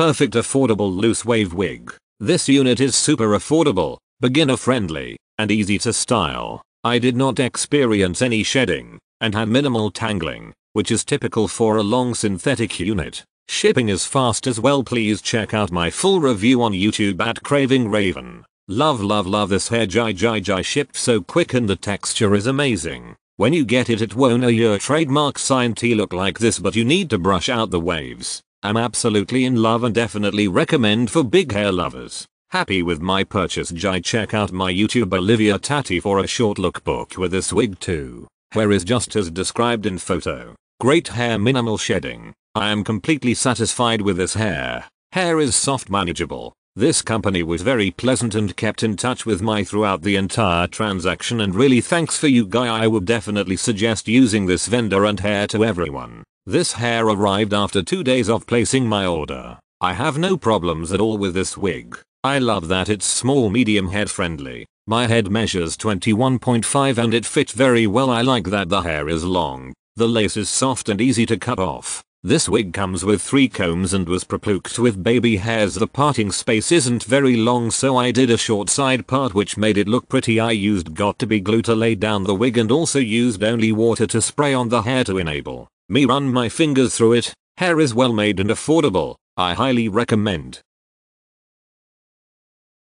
perfect affordable loose wave wig. This unit is super affordable, beginner friendly, and easy to style. I did not experience any shedding, and had minimal tangling, which is typical for a long synthetic unit. Shipping is fast as well please check out my full review on YouTube at Craving Raven. Love love love this hair jai jai jai shipped so quick and the texture is amazing. When you get it it won't your trademark sign T look like this but you need to brush out the waves. I'm absolutely in love and definitely recommend for big hair lovers. Happy with my purchase jai check out my YouTube Olivia Tati for a short lookbook with this wig too. Where is just as described in photo. Great hair minimal shedding. I am completely satisfied with this hair. Hair is soft manageable. This company was very pleasant and kept in touch with my throughout the entire transaction and really thanks for you guy I would definitely suggest using this vendor and hair to everyone. This hair arrived after 2 days of placing my order. I have no problems at all with this wig. I love that it's small medium head friendly. My head measures 21.5 and it fits very well I like that the hair is long. The lace is soft and easy to cut off. This wig comes with 3 combs and was pre-plucked with baby hairs the parting space isn't very long so I did a short side part which made it look pretty I used Got2b glue to lay down the wig and also used only water to spray on the hair to enable me run my fingers through it. Hair is well made and affordable. I highly recommend.